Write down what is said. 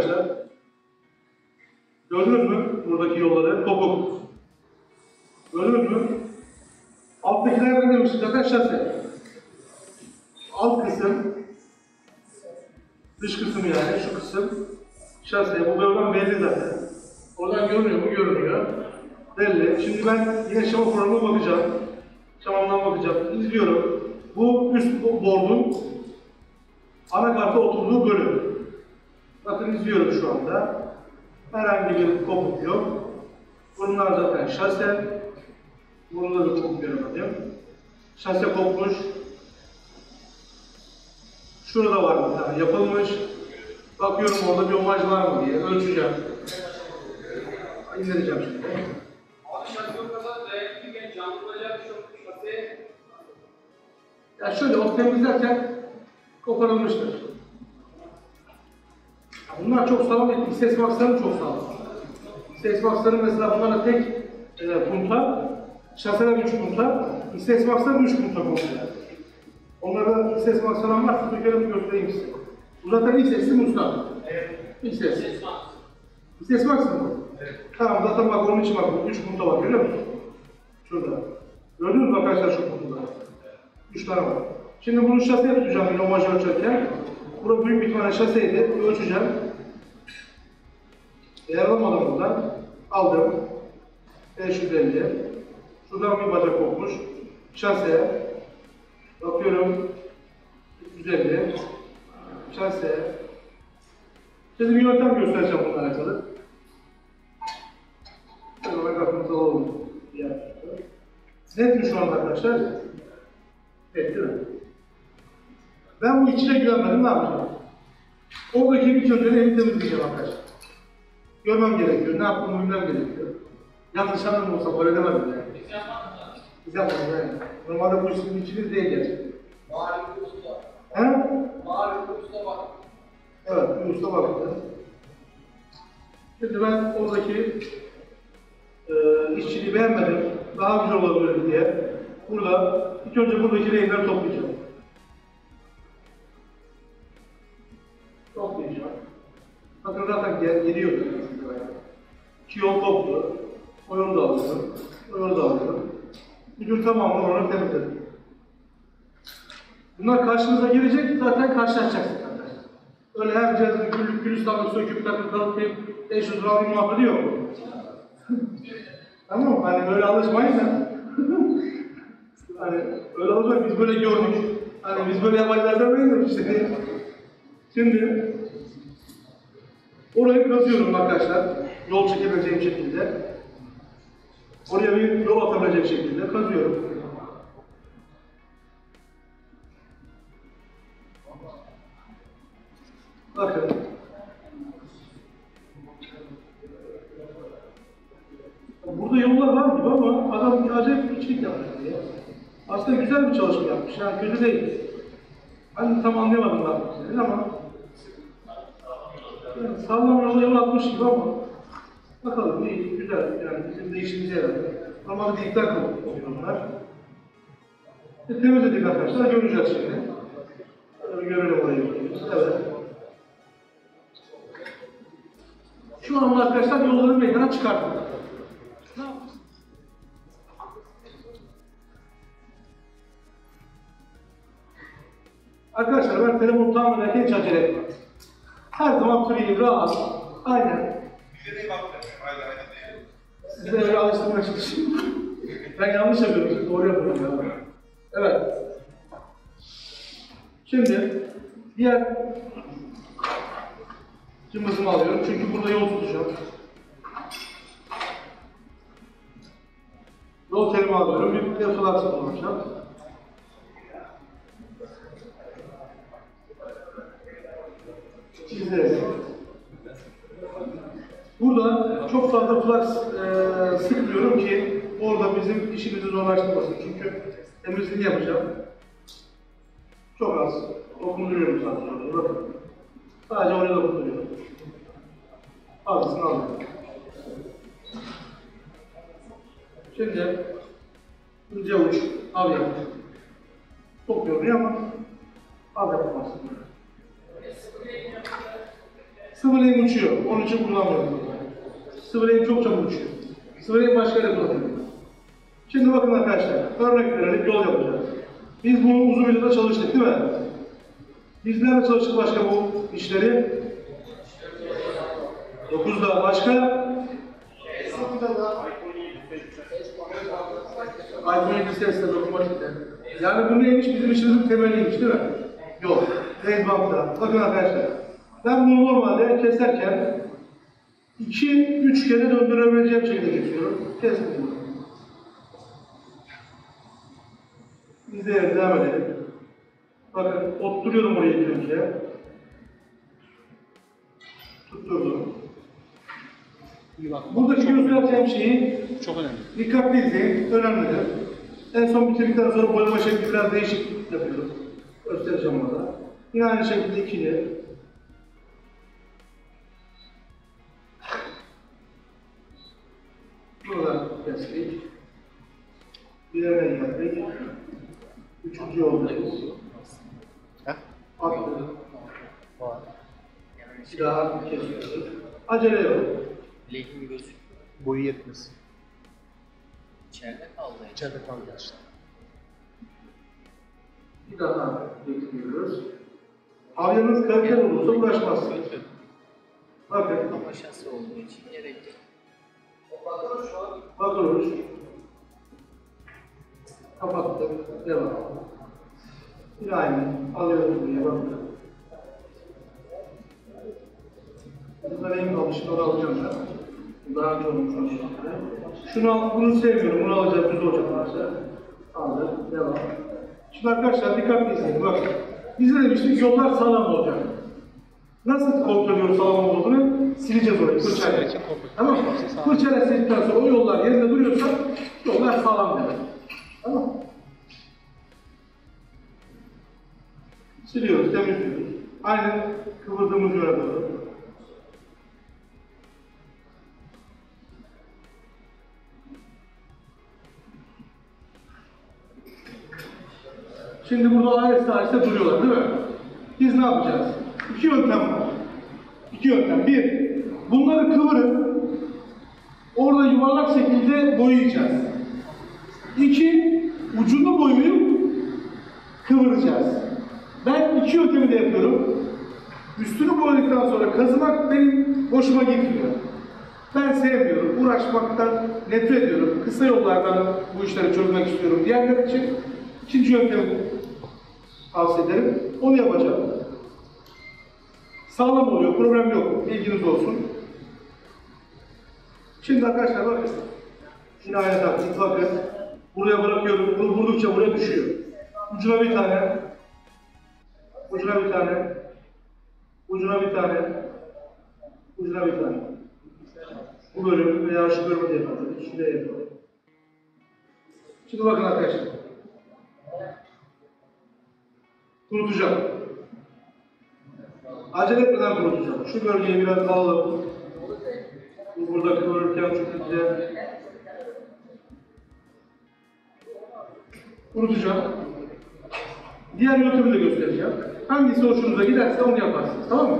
arkadaşlar. Gördünüz mü buradaki yolları? Topuk. Gördünüz mü? Alttakiler ne demiştik zaten şase. Alt kısım, dış kısım yani şu kısım şase. Bu bölgem belli zaten. Oradan görünüyor mu? Görünüyor. Belli. Şimdi ben yine şema programına bakacağım. Şamamdan bakacağım. İzliyorum. Bu üst bordun anakarta oturduğu bölüm. Bakın izliyorum şu anda. Herhangi bir kopuk yok. Bunlar zaten şase. Bunda da kopuk göremedim. Şase kopmuş. Şurada var bir tane yapılmış. Bakıyorum orada bir omaj var mı diye ölçeceğim. İndireceğim şimdi. Şase Ya şöyle o temizlerken koparılmıştır. Bunlar çok sağlam değil. İstes maksları çok sağlam. İstes maksları mesela bunlara tek e, punta, şaseler 3 punta, İstes maksları 3 punta komple. Onlarda İstes maksları var, bir kere göstereyim size. Bu zaten İstes'li Mustafa. Evet. İstes. İstes maksı mı? Evet. Tamam zaten bak onun için bak 3 punta var görüyor musun? Şurada. Gördünüz mü arkadaşlar şu puntaları? Üç tane var. Şimdi bunu şaseye tutacağım yine omaj ölçerken. Burada büyük bir tane şaseydi. Ölçeceğim. Buradan. Aldım. 550. Şuradan bir bacak kopmuş. Şase. Bakıyorum. 350. Şase. Şimdi bir yöntem göstereceğim bununla alakalı. Şöyle alalım. Diğer. Net mi şu anda arkadaşlar? Evet değil mi? Ben bu içine güvenmedim, ne yapacağım? Oradaki bir de evi temizleyeceğim arkadaşlar. Görmem gerekiyor, ne yaptığımı bilmem gerekiyor. Yanlış anlamda olsa böyle demedim yani. biz yapmadık yani. Normalde bu işin içiniz değil gerçekten. Mağlup usta. He? Mağlup usta bak. Evet, bir usta baktı. Şimdi ben oradaki e, işçiliği beğenmedim. Daha güzel olabilir diye. Burada, ilk önce buradaki renkleri toplayacağım. Toplayacağım. Bakın zaten gel, geliyor. İki toplu. O yolu da alıyorum. O da alıyorum. Müdür tamamını onu temizledim. Bunlar karşınıza gelecek, zaten karşılaşacaksınız arkadaşlar. Öyle her cihazın güllük gülistanlık söküp takıp kalıp 500 lira bir muhabbeti yok. tamam? Hani böyle alışmayın da. hani öyle alışmayın, biz böyle gördük. Hani biz böyle yabancılar demeyin de işte. Şimdi orayı kazıyorum arkadaşlar. Yol çekebileceğim şekilde. Oraya bir yol atabilecek şekilde kazıyorum. Bakın. Burada yollar var gibi ama adam bir acayip bir içlik yapmış diye. Aslında güzel bir çalışma yapmış. Yani kötü değil. Ben tam anlayamadım istediğini ama yola yol atmış gibi ama bakalım iyi, güzel. Yani bizim de işimize yarar. Ama bir dikkat oluyor bunlar. E, temizledik arkadaşlar, göreceğiz şimdi. Şöyle görelim orayı. Evet. Şu anda arkadaşlar yolları meydana çıkarttık. Arkadaşlar ben telefonu ederken hiç acele etmem. Her zaman free, rahat, aynen. Bize de baktı. Aynen aynen değil. Size öyle alıştırmaya çalışıyorum. ben yanlış yapıyorum, doğru yapıyorum. Ya. Evet. Şimdi diğer cımbızımı alıyorum çünkü burada yol tutacağım. Yol telimi alıyorum, bir de flat kullanacağım. Çizerek. Burada çok fazla flux e, sıkmıyorum ki orada bizim işimizi zorlaştırmasın. Çünkü temizliğini yapacağım. Çok az. Dokunduruyorum sadece. Bakın. Sadece oraya dokunduruyorum. Fazlasını alıyorum. Şimdi ince uç, al yaptım. Çok yoruyor ama al yapamazsın. Sıvılayım uçuyor. Onun için kullanmıyorum. Sıvılayım çok çabuk uçuyor. Sıvılayım başka yere kullanıyorum. Şimdi bakın arkadaşlar, örnek verelim yol yapacağız. Biz bunu uzun videoda çalıştık değil mi? Biz nerede çalıştık başka bu işleri? 9'da başka? iPhone 7 sesle dokunmatikte. Yani bu neymiş? Bizim işimizin temeliymiş değil mi? Yok. Facebook'ta. Bakın arkadaşlar. Ben bunu normalde keserken 2-3 kere döndürebileceğim şekilde kesiyorum. Kesmiyorum. İzleyelim, devam edelim. Bakın, oturuyorum oraya ilk önce. Tutturdum. İyi bak. Buradaki göstereceğim şeyi Çok önemli. dikkatli izleyin, önemlidir. En son bitirdikten sonra boyama şekli biraz değişik yapıyorum. Göstereceğim orada. Yine aynı şekilde ikili. Buradan kestik. Diğerine geldik. Üçüncü yoldayız. Ha? Attık. Var. Bir daha kesiyoruz. Acele yok. Lehim gözü Boyu yetmez. içeride kaldı. İçeride kaldı işte. Bir daha getiriyoruz. Havyanız kaliteli olursa uğraşmazsınız. Bakın, Ama şasi olduğu için gerek yok. Bakıyoruz. Kapattık, devam. Bir aynı, alıyoruz buraya, bakın. Kaldı, şimdi onu alacağım ben. Daha önce olmuş olsun. Şunu bunu sevmiyorum, bunu alacağım, düz olacak varsa. Aldık, devam. Şimdi arkadaşlar dikkatli izleyin, bakın. Biz ne demiştik, yollar sağlam olacak. Nasıl kontrol ediyoruz sağlam olduğunu? Sileceğiz orayı, fırçayla. Tamam mı? Fırçayla sildikten sonra o yollar yerinde duruyorsa, yollar sağlam demek. Tamam mı? Siliyoruz, temizliyoruz. Aynen kıvırdığımız yöne doğru. Şimdi burada aheste aheste duruyorlar değil mi? Biz ne yapacağız? İki yöntem var. İki yöntem. Bir, bunları kıvırıp orada yuvarlak şekilde boyayacağız. İki, ucunu boyayıp kıvıracağız. Ben iki yöntemi de yapıyorum. Üstünü boyadıktan sonra kazımak benim hoşuma gitmiyor. Ben sevmiyorum. Uğraşmaktan nefret ediyorum. Kısa yollardan bu işleri çözmek istiyorum. Diğerler için ikinci yöntemi tavsiye ederim. Onu yapacağım. Sağlam oluyor, problem yok. Bilginiz olsun. Şimdi arkadaşlar bakın. Aynı taktik bakın. Buraya bırakıyorum. Bunu vurdukça buraya düşüyor. Ucuna bir tane. Ucuna bir tane. Ucuna bir tane. Ucuna bir tane. Bu bölüm veya şu bölümü de yapalım. De yapalım. Şimdi bakın arkadaşlar. Kurutacağım. Acele etmeden kurutacağım. Şu bölgeyi biraz alalım. Bu burada kıvırırken çok güzel. Kurutacağım. Diğer yöntemi de göstereceğim. Hangisi hoşunuza giderse onu yaparsınız. Tamam mı?